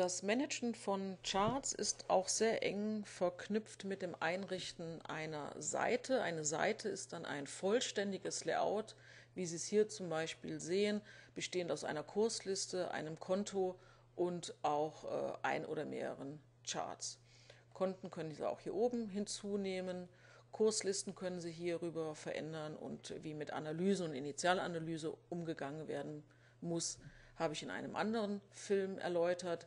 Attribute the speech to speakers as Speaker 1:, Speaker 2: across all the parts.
Speaker 1: Das Managen von Charts ist auch sehr eng verknüpft mit dem Einrichten einer Seite. Eine Seite ist dann ein vollständiges Layout, wie Sie es hier zum Beispiel sehen, bestehend aus einer Kursliste, einem Konto und auch äh, ein oder mehreren Charts. Konten können Sie auch hier oben hinzunehmen. Kurslisten können Sie hierüber verändern und wie mit Analyse und Initialanalyse umgegangen werden muss, habe ich in einem anderen Film erläutert.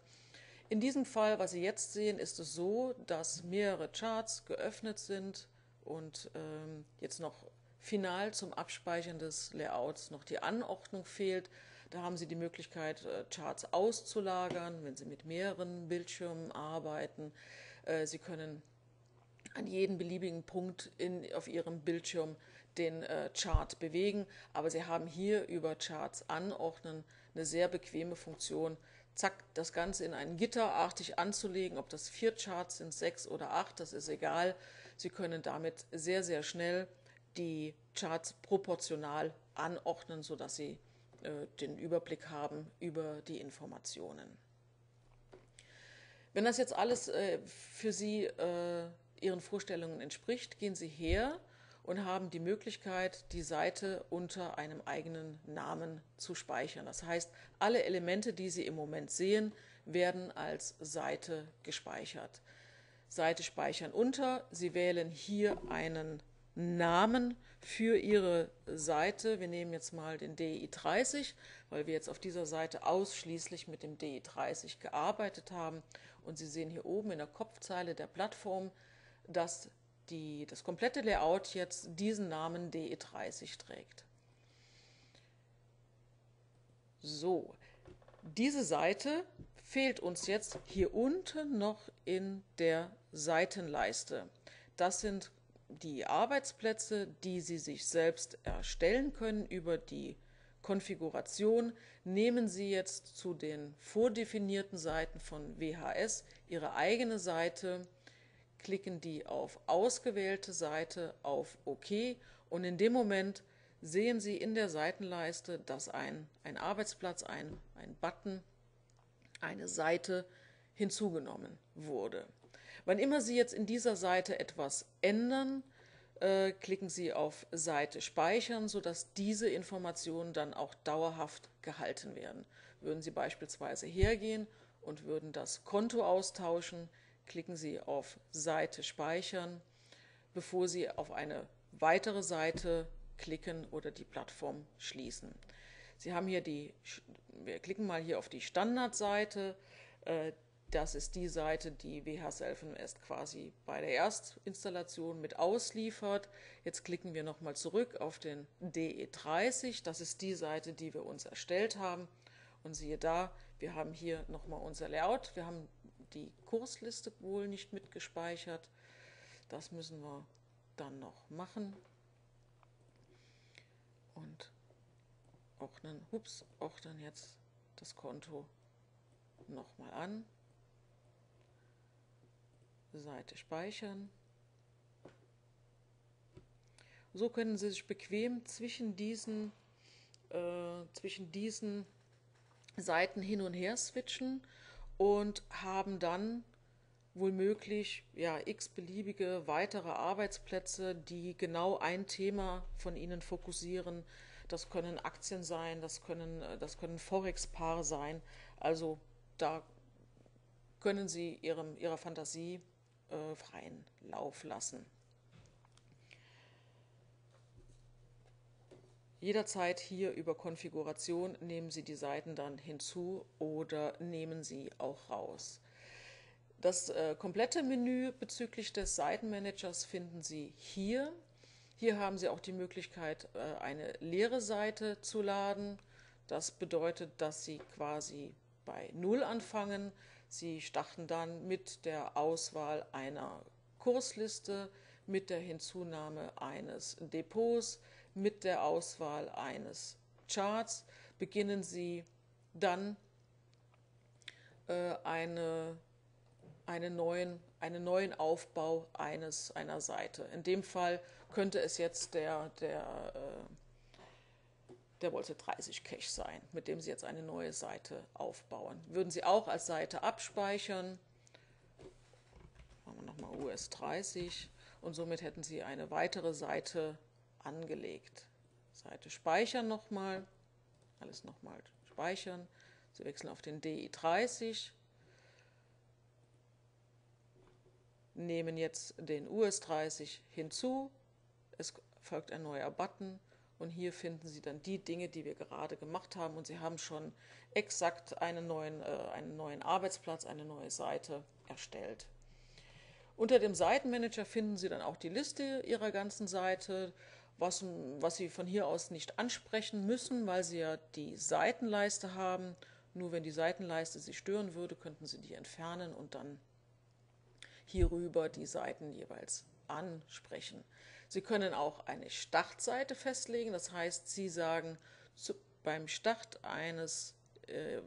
Speaker 1: In diesem Fall, was Sie jetzt sehen, ist es so, dass mehrere Charts geöffnet sind und ähm, jetzt noch final zum Abspeichern des Layouts noch die Anordnung fehlt. Da haben Sie die Möglichkeit, äh, Charts auszulagern, wenn Sie mit mehreren Bildschirmen arbeiten. Äh, Sie können an jeden beliebigen Punkt in, auf Ihrem Bildschirm den äh, Chart bewegen, aber Sie haben hier über Charts anordnen eine sehr bequeme Funktion, zack, das Ganze in ein Gitterartig anzulegen, ob das vier Charts sind, sechs oder acht, das ist egal. Sie können damit sehr, sehr schnell die Charts proportional anordnen, sodass Sie äh, den Überblick haben über die Informationen. Wenn das jetzt alles äh, für Sie äh, Ihren Vorstellungen entspricht, gehen Sie her und haben die Möglichkeit, die Seite unter einem eigenen Namen zu speichern. Das heißt, alle Elemente, die Sie im Moment sehen, werden als Seite gespeichert. Seite speichern unter. Sie wählen hier einen Namen für Ihre Seite. Wir nehmen jetzt mal den DI30, weil wir jetzt auf dieser Seite ausschließlich mit dem DI30 gearbeitet haben. Und Sie sehen hier oben in der Kopfzeile der Plattform, dass die, das komplette Layout jetzt diesen Namen DE30 trägt. So, diese Seite fehlt uns jetzt hier unten noch in der Seitenleiste. Das sind die Arbeitsplätze, die Sie sich selbst erstellen können über die Konfiguration. Nehmen Sie jetzt zu den vordefinierten Seiten von WHS Ihre eigene Seite klicken die auf ausgewählte Seite auf OK und in dem Moment sehen Sie in der Seitenleiste, dass ein, ein Arbeitsplatz, ein, ein Button, eine Seite hinzugenommen wurde. Wann immer Sie jetzt in dieser Seite etwas ändern, äh, klicken Sie auf Seite speichern, sodass diese Informationen dann auch dauerhaft gehalten werden. Würden Sie beispielsweise hergehen und würden das Konto austauschen, klicken Sie auf Seite speichern, bevor Sie auf eine weitere Seite klicken oder die Plattform schließen. Sie haben hier die, wir klicken mal hier auf die Standardseite. Äh, das ist die Seite, die WH Self-Invest quasi bei der Erstinstallation mit ausliefert. Jetzt klicken wir nochmal zurück auf den DE30. Das ist die Seite, die wir uns erstellt haben. Und siehe da, wir haben hier nochmal unser Layout. Wir haben die Kursliste wohl nicht mitgespeichert. Das müssen wir dann noch machen. Und ordnen, ups, ordnen jetzt das Konto nochmal an. Seite speichern. So können Sie sich bequem zwischen diesen, äh, zwischen diesen Seiten hin und her switchen und haben dann womöglich ja, x beliebige weitere Arbeitsplätze, die genau ein Thema von Ihnen fokussieren. Das können Aktien sein, das können, das können Forex-Paare sein. Also da können Sie Ihrem, Ihrer Fantasie äh, freien Lauf lassen. Jederzeit hier über Konfiguration nehmen Sie die Seiten dann hinzu oder nehmen Sie auch raus. Das äh, komplette Menü bezüglich des Seitenmanagers finden Sie hier. Hier haben Sie auch die Möglichkeit, äh, eine leere Seite zu laden. Das bedeutet, dass Sie quasi bei Null anfangen. Sie starten dann mit der Auswahl einer Kursliste, mit der Hinzunahme eines Depots, mit der Auswahl eines Charts beginnen Sie dann äh, eine, eine neuen, einen neuen Aufbau eines, einer Seite. In dem Fall könnte es jetzt der, der, äh, der wollte 30 Cache sein, mit dem Sie jetzt eine neue Seite aufbauen. Würden Sie auch als Seite abspeichern, machen wir nochmal US 30 und somit hätten Sie eine weitere Seite angelegt. Seite speichern nochmal, alles nochmal speichern. Sie wechseln auf den DI30, nehmen jetzt den US30 hinzu, es folgt ein neuer Button und hier finden Sie dann die Dinge, die wir gerade gemacht haben und Sie haben schon exakt einen neuen, äh, einen neuen Arbeitsplatz, eine neue Seite erstellt. Unter dem Seitenmanager finden Sie dann auch die Liste Ihrer ganzen Seite, was, was Sie von hier aus nicht ansprechen müssen, weil Sie ja die Seitenleiste haben. Nur wenn die Seitenleiste Sie stören würde, könnten Sie die entfernen und dann hierüber die Seiten jeweils ansprechen. Sie können auch eine Startseite festlegen, das heißt, Sie sagen zu, beim Start eines äh,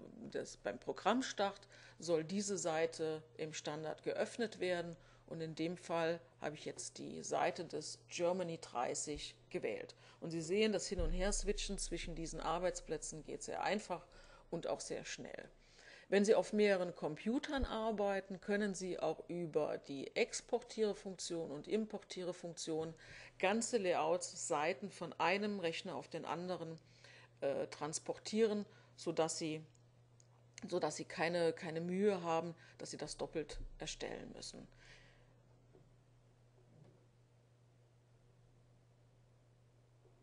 Speaker 1: beim Programmstart soll diese Seite im Standard geöffnet werden und in dem Fall habe ich jetzt die Seite des Germany 30 gewählt. Und Sie sehen, das Hin- und Her-Switchen zwischen diesen Arbeitsplätzen geht sehr einfach und auch sehr schnell. Wenn Sie auf mehreren Computern arbeiten, können Sie auch über die Exportiere-Funktion und Importiere-Funktion ganze Layouts, Seiten von einem Rechner auf den anderen äh, transportieren, sodass Sie, sodass Sie keine, keine Mühe haben, dass Sie das doppelt erstellen müssen.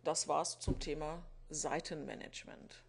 Speaker 1: Das war's zum Thema Seitenmanagement.